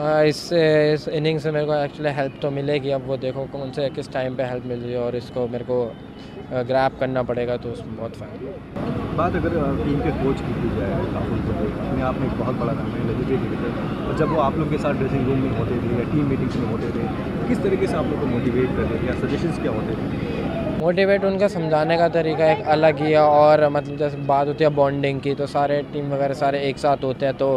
आ, इससे इस इनिंग से मेरे को एक्चुअली हेल्प तो मिलेगी। अब वो देखो कौन से किस टाइम पे हेल्प मिल रही है और इसको मेरे को ग्रैप करना पड़ेगा तो उसमें बहुत फ़ायदा बात अगर टीम के कोच की की जाए राहुल द्रविड़ अपने आप में एक बहुत बड़ा नाम है क्रिकेटर और जब वो आप लोग के साथ ड्रेसिंग रूम में होते थे या टीम मीटिंग्स में होते थे किस तरीके से आप लोग को मोटिवेट करते थे या सजेशंस क्या होते थे? मोटिवेट उनका समझाने का तरीका एक अलग ही है और मतलब जैसे बात होती है बॉन्डिंग की तो सारे टीम वगैरह सारे एक साथ होते हैं तो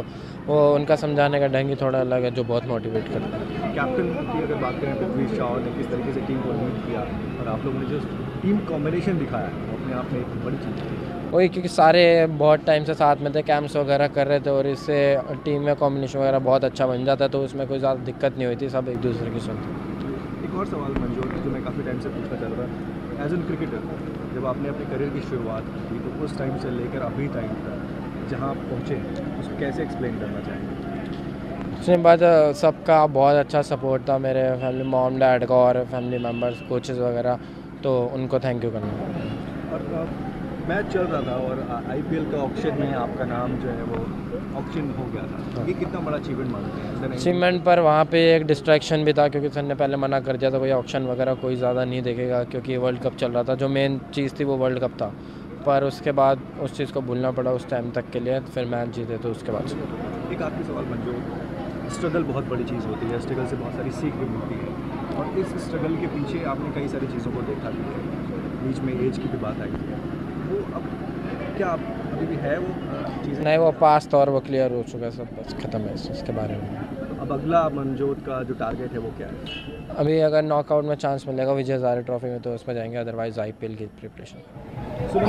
वो उनका समझाने का ढंग ही थोड़ा अलग है जो बहुत मोटिवेट करता है। कैप्टन की अगर बात करें पृथ्वी शाह ने किस तरीके से टीम को लीड किया और आप लोगों ने जो टीम कॉम्बिनेशन दिखाया वो अपने आप में एक बड़ी चीज़ वही क्योंकि सारे बहुत टाइम से साथ में थे कैंप्स वगैरह कर रहे थे और इससे टीम में कॉम्बिनेशन वगैरह बहुत अच्छा बन जाता तो उसमें कोई ज़्यादा दिक्कत नहीं हुई थी सब एक दूसरे की सुनते एक और सवाल मंजूर जो मैं काफ़ी टाइम से पूछना चाह रहा था। एज एन क्रिकेटर जब आपने अपने करियर की शुरुआत की तो उस टाइम से लेकर अभी टाइम तक जहाँ आप पहुँचे उसको कैसे एक्सप्लेन करना चाहेंगे? उसके बाद सबका बहुत अच्छा सपोर्ट था मेरे फैमिली मॉम डैड का और फैमिली मेंबर्स कोचेज़ वगैरह तो उनको थैंक यू करना। और मैच चल रहा था और आईपीएल का ऑप्शन में आपका नाम जो है वो ऑप्शन हो गया था। ये कितना बड़ा अचीवमेंट मानते हैं? अचीवमेंट पर वहाँ पे एक डिस्ट्रैक्शन भी था क्योंकि सर ने पहले मना कर दिया था कोई ऑप्शन वगैरह कोई ज़्यादा नहीं देखेगा क्योंकि वर्ल्ड कप चल रहा था। जो मेन चीज़ थी वो वर्ल्ड कप था। पर उसके बाद उस चीज़ को भूलना पड़ा उस टाइम तक के लिए फिर मैच जीते तो उसके बाद एक आखिरी सवाल मंजू स्ट्रगल बहुत बड़ी चीज़ होती है स्ट्रगल से बहुत सारी सीख भी मिलती है। और इस स्ट्रगल के पीछे आपने कई सारी चीज़ों को देखा भी है। बीच में एज की भी बात आई है। वो अब क्या आप अभी भी है वो चीज़ें? नहीं वो पास और वो क्लियर हो चुका है सब बस ख़त्म है इसके बारे में। अब अगला मनजोत का जो टारगेट है वो क्या है? अभी अगर नॉकआउट में चांस मिलेगा विजय हज़ारे ट्रॉफी में तो उसमें जाएँगे अदरवाइज़ आई की प्रिपरेशन सो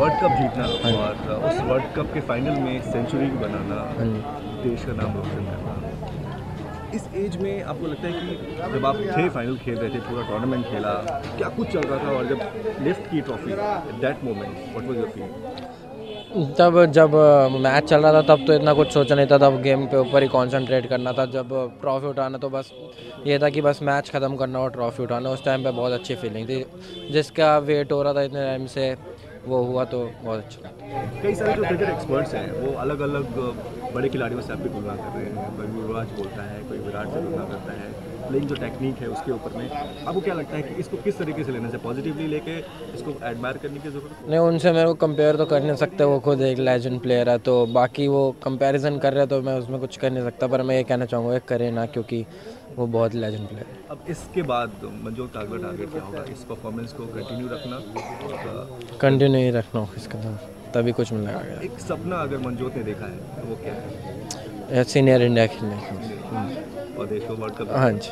वर्ल्ड कप जीतना और उस वर्ल्ड कप के फाइनल में सेंचुरी बनाना हाँ देश का नाम रोशन करना। इस एज में आपको लगता है कि जब आप थे फाइनल खेल रहे थे पूरा टूर्नामेंट खेला क्या कुछ चल रहा था? और जब लिफ्ट की trophy that moment what was your feeling तब जब मैच चल रहा था, तब तो इतना कुछ सोचा नहीं था, तब गेम पे ऊपर ही कंसंट्रेट करना था। जब ट्रॉफी उठाना तो बस ये था कि बस मैच ख़त्म करना और ट्रॉफी उठाना। उस टाइम पे बहुत अच्छी फीलिंग थी। जिसका वेट हो रहा था इतने टाइम से वो हुआ तो बहुत अच्छा कई सारे जो क्रिकेट एक्सपर्ट्स हैं वो अलग अलग बड़े खिलाड़ियों से आपकी तुलना कर रहे हैं। कोई युवराज बोलता है कोई विराट से तुलना करता है प्लेइंग जो टेक्निक है उसके ऊपर में आपको क्या लगता है कि इसको किस तरीके से लेना चाहिए? पॉजिटिवली लेके इसको एडमायर करने की ज़रूरत नहीं उनसे मेरे को कंपेयर तो कर नहीं सकते वो खुद एक लेजेंड प्लेयर है तो बाकी वो कंपैरिजन कर रहे तो मैं उसमें कुछ कर नहीं सकता पर मैं ये कहना चाहूँगा करें ना क्योंकि वो बहुत लेजेंड प्लेयर है। अब इसके बाद मंजूर अगला टारगेट क्या होगा? इस परफॉर्मेंस को कंटिन्यू रखना कंटिन्यू ही रखना इसका तो तभी कुछ मिलेगा एक सपना अगर मंजूर ने देखा है तो वो क्या है? सीनियर इंडिया खेलने का। और देखो वर्ल्ड कप हाँ जी।